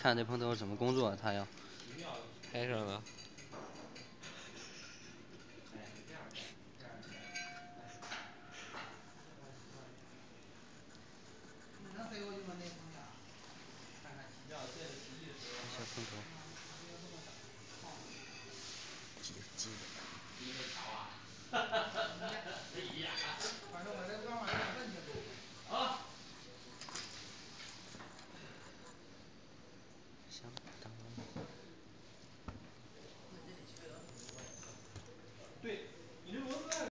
看这碰头什么工作他要拍上了对。